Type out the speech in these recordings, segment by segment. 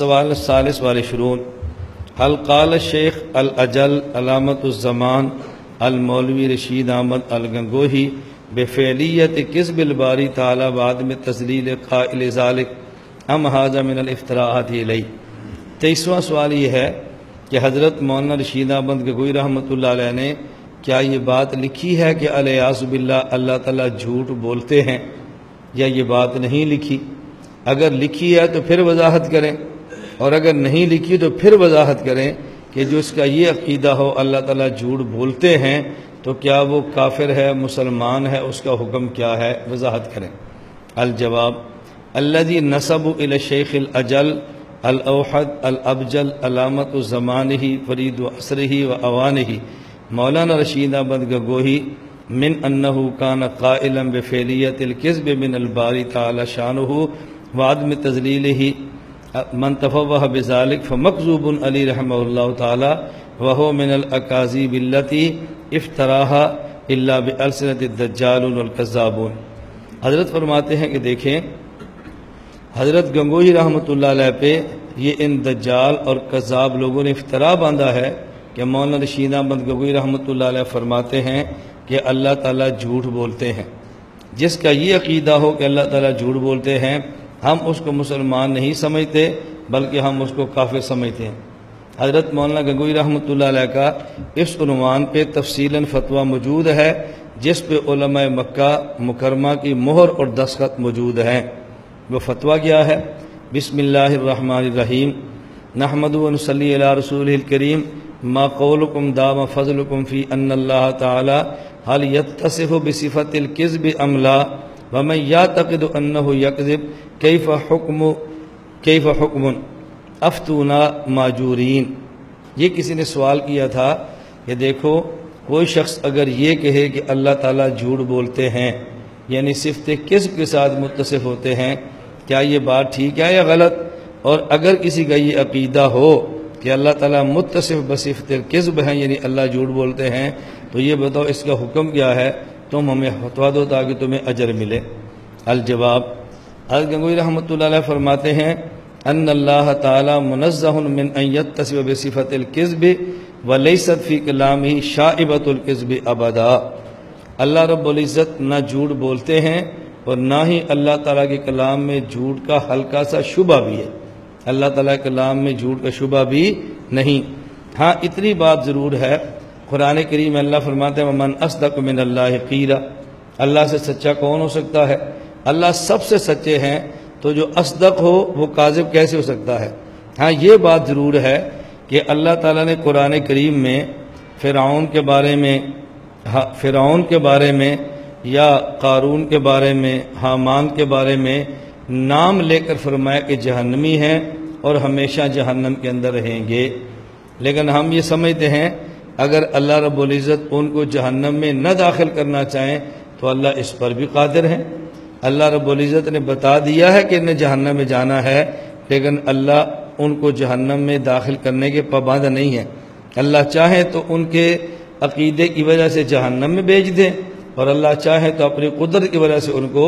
असवाल सालिस वाले शरून हल काल शेख अल अजल अलामतुज़मान अल मौलवी रशीद अहमद अल गंगोही बेफेलियत किस बिलबारी ताला बाद में तजलील काइल ज़ालिक। हम हाजा मिन अफ्तरात लई तेईसवां सवाल ये है कि हज़रत मौलाना रशीद अहमद गगोई रहमत ने क्या ये बात लिखी है कि अलयासबिल्ला अल्लाह ताला झूठ बोलते हैं या ये बात नहीं लिखी? अगर लिखी है तो फिर वजाहत करें। और अगर नहीं लिखी तो फिर वजाहत करें कि जो इसका ये अकीदा हो, अल्लाह ताला झूठ बोलते हैं तो क्या वो काफिर है, मुसलमान है, उसका हुक्म क्या है? वजाहत करें। अलजवाब अल्लाजी नसब शेख अजल अलअहद अलअबजल अलामत ज़मान ही फरीद व असर ही व अवान ही मौलाना रशीद अहमद गगोही, मिन अन्नहु कान काइलम बफेलियतल्किज़्ब मिन अलबारी ताला शानहु वादम तजलील ही मन तफवह बिजालिक फ़मकजूबन अली रहमल्ला ताला वहो मिन अकाजी बिल्लती इफ्तराहा दज्जालकज़ाबून हज़रत फरमाते हैं कि देखें, हज़रत गंगोही रहमत पे ये इन दज्जाल और कज़ाब लोगों ने इफ्तरा बांधा है कि मौलाना रशीद अहमद गगोई रहमत फरमाते हैं कि अल्लाह ताला झूठ बोलते हैं। जिसका ये अकीदा हो कि अल्लाह ताला झूठ बोलते हैं हम उसको मुसलमान नहीं समझते, बल्कि हम उसको काफिर समझते हैं। हज़रत मौलाना गगोई रहमत का इस उनवान पे तफसीला फतवा मौजूद है, जिस पे उलमा मक्का मुकरमा की मोहर और दस्खत मौजूद हैं। वो फतवा क्या है। बिसमीम नहमद वसली रसूल करीम। मा कौलकुम दाम फजलकुम फ़ी अल्लाह ताला। हल यतसिफ बिसिफ़तिल्किज़्ब अमला वमन या तकद यकज़िब कैफ़ हुक्म कैफ़ हुक्म अफ्तूना माजूरीन ये किसी ने सवाल किया था कि देखो कोई शख्स अगर ये कहे कि अल्लाह ताला झूठ बोलते हैं यानी सिफत किस्म के साथ मुतसिफ होते हैं क्या ये बात ठीक है या गलत और अगर किसी का ये अकीदा हो कि अल्लाह ताला मुतसिफ बसिफ़ किस्ब हैं यानी अल्लाह झूठ बोलते हैं तो ये बताओ इसका हुक्म क्या है तुम हमें फतवा दो ताकि तुम्हें अजर मिले। अलजवाब हज गंगोई रहमत फरमाते हैं अन अल्लाह ताला मुनज़मिन तस्व बसिफ़त किस्ब वलसत कलाम ही शाइबतुल्किस्ब अबदा। अल्लाह रब्ज़त न झूठ बोलते हैं और ना ही अल्लाह ताला के कलाम में झूठ का हल्का सा शुबा भी है। अल्लाह ताला के कलाम में झूठ का शुबा भी नहीं। हाँ इतनी बात ज़रूर है कुरान करीम अल्लाह फरमाते ममन असदक मिन अल्लाह कीरा अल्लाह से सच्चा कौन हो सकता है? अल्लाह सबसे सच्चे हैं तो जो असदक हो, वो काजिब कैसे हो सकता है? हाँ ये बात ज़रूर है कि अल्लाह ताला ने कुरान करीम में फ़िरौन के बारे में फ़िरौन के बारे में, या कारून के बारे में, हामान के बारे में नाम लेकर फरमाया कि जहन्नमी हैं और हमेशा जहन्नम के अंदर रहेंगे। लेकिन हम ये समझते हैं अगर अल्लाह रब्ज़त उनको जहन्नम में न दाखिल करना चाहें तो अल्लाह इस पर भी कादिर हैं। अल्लाह रब्ज़त ने बता दिया है कि इन्हें जहन्नम में जाना है, लेकिन अल्लाह उनको जहन्नम में दाखिल करने के पाबंद नहीं है। अल्लाह चाहे तो उनके अकीदे की वजह से जहन्नम में भेज दें, और अल्लाह चाहे तो अपनी कुदरत की वजह से उनको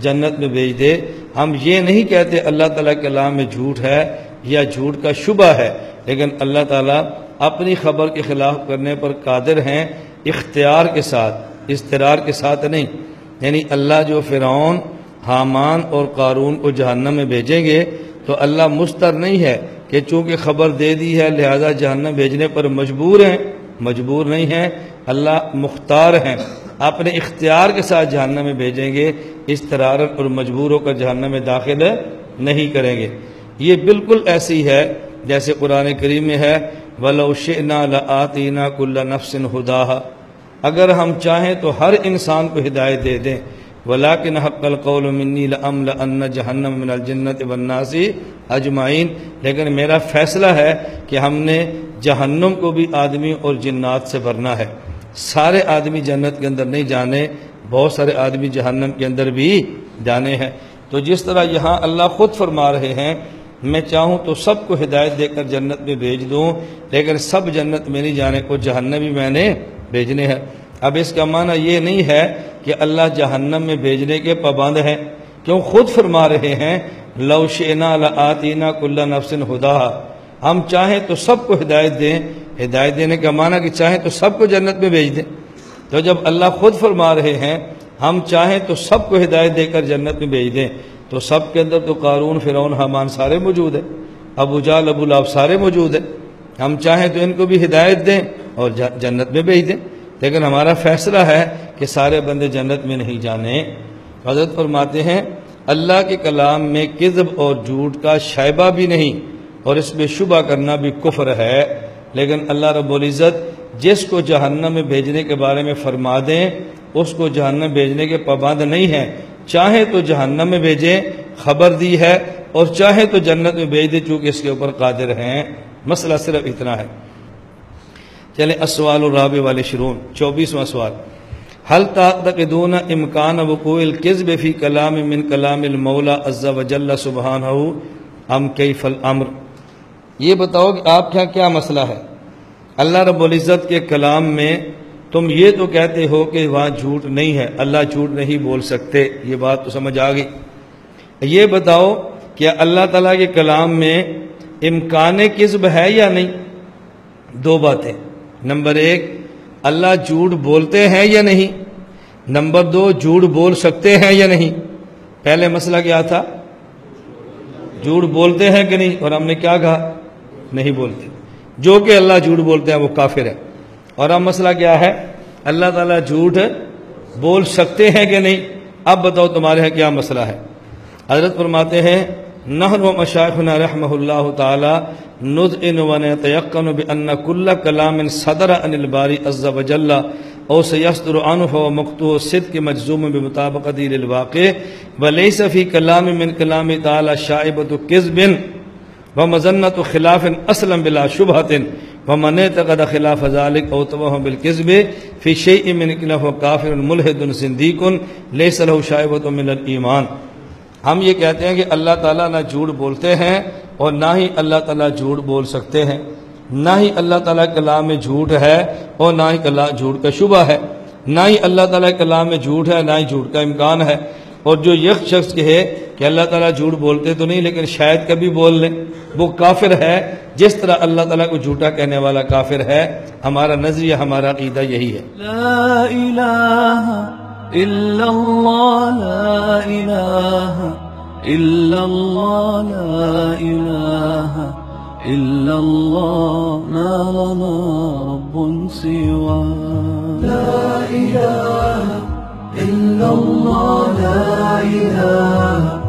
जन्नत में भेज दे। हम ये नहीं कहते अल्लाह ताला के कलाम में झूठ है या झूठ का शुबा है, लेकिन अल्लाह ताला अपनी खबर के खिलाफ करने पर कादिर हैं, इख्तियार के साथ इस्तरार के साथ नहीं। यानी अल्लाह जो फ़िरौन, हामान और कारून को जहन्नम में भेजेंगे तो अल्लाह मुस्तर नहीं है कि चूँकि खबर दे दी है, लिहाजा जहन्नम भेजने पर मजबूर हैं। मजबूर नहीं हैं, अल्लाह मुख्तार हैं। अपने इख्तियार के साथ जहन्नम में भेजेंगे इस तरारत और मजबूर होकर जहन्नम में दाखिल नहीं करेंगे। ये बिल्कुल ऐसी है, जैसे कुरान करीम में है वलोशना लातीना कुल्ला नफसिन हुदा अगर हम चाहें तो हर इंसान को हिदायत दे दें। वलाकिन हक़ल कौल मिन्नी लमल अन्न जहन्नम मिनल जन्नत वन्नासी अजमाइन। लेकिन मेरा फैसला है कि हमने जहन्नम को भी आदमी और जन्नात से भरना है। सारे आदमी जन्नत के अंदर नहीं जाने, बहुत सारे आदमी जहन्नम के अंदर भी जाने हैं। तो जिस तरह यहाँ अल्लाह खुद फरमा रहे हैं मैं चाहूँ तो सबको हिदायत देकर जन्नत में भेज दूँ, लेकिन सब जन्नत में नहीं जाने को जहन्नम भी मैंने भेजने हैं। अब इसका माना ये नहीं है कि अल्लाह जहन्नम में भेजने के पाबंद हैं। क्यों? खुद फरमा रहे हैं लवशना आतीना कुल्ला नफसिन हुदा। हम चाहें तो सबको हिदायत दें। हिदायत देने का माना कि चाहें तो सबको जन्नत में भेज दें। तो जब अल्लाह खुद फरमा रहे हैं, हम चाहें तो सबको हिदायत देकर जन्नत में भेज दें। तो सब के अंदर तो कारून फिरौन, हमान सारे मौजूद है। अबू जाल अबू लाब सारे मौजूद है। हम चाहें तो इनको भी हिदायत दें और जन्नत में भेज दें। लेकिन हमारा फैसला है कि सारे बंदे जन्नत में नहीं जाने। हज़रत फरमाते हैं, अल्लाह के कलाम में किजब और झूठ का शायबा भी नहीं और इसमें शुबा करना भी कुफ्र है। लेकिन अल्लाह रब्ज़त जिसको जहन्नम में भेजने के बारे में फरमा दें, उसको जहन्नम भेजने के पाबंद नहीं है। चाहे तो जहन्नम में भेजें, खबर दी है, और चाहे तो जन्नत में भेज दे, चूँकि इसके ऊपर कादिर हैं। मसला सिर्फ़ इतना है। चले, असवाल राब वाले शुरून, चौबीसवां सवाल। हल ताकदून इमकान वकूल किज़ब फ़ी कलाम मिन कलाम मौला अज्जा वजल्ला सुबहान हम कई फल अम्र। ये बताओ कि आप क्या क्या मसला है? अल्लाह रब्ज़त के कलाम में तुम ये तो कहते हो कि वहाँ झूठ नहीं है, अल्लाह झूठ नहीं बोल सकते। ये बात तो समझ आ गई। ये बताओ कि अल्लाह ताला के कलाम में इम्कान किस्ब है या नहीं? दो बातें। नंबर एक, अल्लाह झूठ बोलते हैं या नहीं? नंबर दो, झूठ बोल सकते हैं या नहीं? पहले मसला क्या था? झूठ बोलते हैं कि नहीं? और हमने क्या कहा? नहीं बोलते। जो कि अल्लाह झूठ बोलते हैं, वो काफिर है। और अब मसला क्या है? अल्लाह ताला झूठ बोल सकते हैं कि नहीं? अब बताओ तुम्हारे यहाँ क्या मसला है? हज़रत फरमाते हैं नहर व मशाखना रहमल्ला नुज इन वन तयन बन्न कुल्ला कलाम सदर अनिल बारी अज्जा वजल्ला और सयस्तर अनफ व मकतु सिद के मजजूम बेमुताबकत वाक़ वले सफ़ी कलाम मिन कलाम ताला शाइबत किसबिन व मजन्नत खिलाफ असलम बिला शुभतिन व मन तकद खिलाफ ज़ालिक औतव बिलकिसब फ़ी शे मिन खिलाफ काफिर मुलहदन सिंदीकुन ले सलह शाइबत मिन ईमान हम ये कहते हैं कि अल्लाह ताला ना झूठ बोलते हैं और ना ही अल्लाह ताला झूठ बोल सकते हैं ना ही अल्लाह ताला कलाम में झूठ है और ना ही कला झूठ का शुबा है ना ही अल्लाह ताला कलाम में झूठ है ना ही झूठ का इम्कान है और जो यक शख्स कहे कि अल्लाह ताला झूठ बोलते तो नहीं, लेकिन शायद कभी बोल लें, वो काफिर है। जिस तरह अल्लाह ताला को झूठा कहने वाला काफिर है, हमारा नज़रिया, हमारा ईदा यही है। ला इलाहा इल्लल्लाह ला इलाहा इल्लल्लाह